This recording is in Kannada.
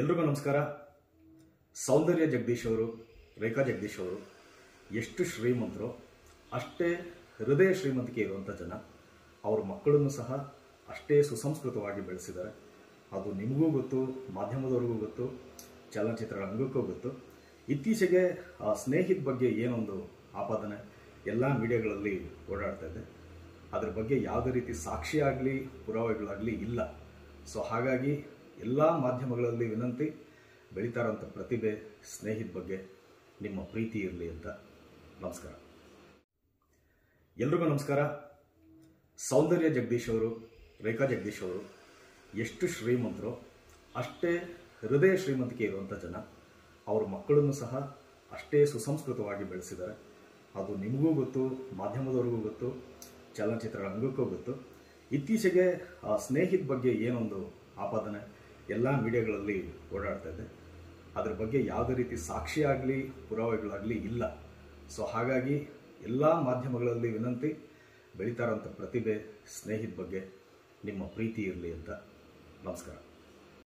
ಎಲ್ರಿಗೂ ನಮಸ್ಕಾರ. ಸೌಂದರ್ಯ ಜಗದೀಶ್ ಅವರು, ರೇಖಾ ಜಗದೀಶ್ ಅವರು, ಎಷ್ಟು ಶ್ರೀಮಂತರು, ಅಷ್ಟೇ ಹೃದಯ ಶ್ರೀಮಂತಿಕೆ ಇರುವಂಥ ಜನ, ಅವ್ರ ಮಕ್ಕಳನ್ನು ಸಹ ಅಷ್ಟೇ ಸುಸಂಸ್ಕೃತವಾಗಿ ಬೆಳೆಸಿದ್ದಾರೆ. ಅದು ನಿಮಗೂ ಗೊತ್ತು, ಮಾಧ್ಯಮದವ್ರಿಗೂ ಗೊತ್ತು, ಚಲನಚಿತ್ರ ರಂಗಕ್ಕೂ ಗೊತ್ತು. ಇತ್ತೀಚೆಗೆ, ಆ ಸ್ನೇಹಿತ ಬಗ್ಗೆ ಏನೊಂದು ಆಪಾದನೆ, ಎಲ್ಲ ಮೀಡಿಯಾಗಳಲ್ಲಿ ಓಡಾಡ್ತಾ ಇದೆ. ಅದ್ರ ಬಗ್ಗೆ ಯಾವುದೇ ರೀತಿ ಸಾಕ್ಷಿ ಆಗಲಿ, ಪುರಾವೆಗಳಾಗಲಿ ಇಲ್ಲ. ಸೊ ಹಾಗಾಗಿ ಎಲ್ಲ ಮಾಧ್ಯಮಗಳಲ್ಲಿ ವಿನಂತಿ ಬೆಳೀತಾರಂಥ ಪ್ರತಿಭೆ, ಸ್ನೇಹಿತ ಬಗ್ಗೆ ನಿಮ್ಮ ಪ್ರೀತಿ ಇರಲಿ ಅಂತ. ನಮಸ್ಕಾರ. ಎಲ್ರಿಗೂ ನಮಸ್ಕಾರ. ಸೌಂದರ್ಯ ಜಗದೀಶ್ ಅವರು, ರೇಖಾ ಜಗದೀಶ್ ಅವರು, ಎಷ್ಟು ಶ್ರೀಮಂತರು, ಅಷ್ಟೇ ಹೃದಯ ಶ್ರೀಮಂತಿಕೆ ಇರುವಂಥ ಜನ, ಅವ್ರ ಮಕ್ಕಳನ್ನು ಸಹ ಅಷ್ಟೇ ಸುಸಂಸ್ಕೃತವಾಗಿ ಬೆಳೆಸಿದ್ದಾರೆ. ಅದು ನಿಮಗೂ ಗೊತ್ತು, ಮಾಧ್ಯಮದವ್ರಿಗೂ ಗೊತ್ತು ಚಲನಚಿತ್ರ ರಂಗಕ್ಕೂ ಗೊತ್ತು. ಇತ್ತೀಚೆಗೆ, ಆ ಸ್ನೇಹಿತ ಬಗ್ಗೆ ಏನೊಂದು ಆಪಾದನೆ? ಎಲ್ಲ ಮೀಡಿಯಾಗಳಲ್ಲಿ ಓಡಾಡ್ತಾ ಇದೆ. ಅದ್ರ ಬಗ್ಗೆ ಯಾವುದೇ ರೀತಿ ಸಾಕ್ಷಿ ಆಗಲಿ, ಪುರಾವೆಗಳಾಗಲಿ ಇಲ್ಲ. ಸೊ ಹಾಗಾಗಿ ಎಲ್ಲ ಮಾಧ್ಯಮಗಳಲ್ಲಿ ವಿನಂತಿ, ಬೆಳೀತಾ ಇರೋಂಥ ಪ್ರತಿಭೆ, ಸ್ನೇಹಿತ ಬಗ್ಗೆ ನಿಮ್ಮ ಪ್ರೀತಿ ಇರಲಿ ಅಂತ ನಮಸ್ಕಾರ.